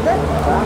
is it?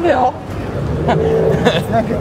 Non le ho. Neanche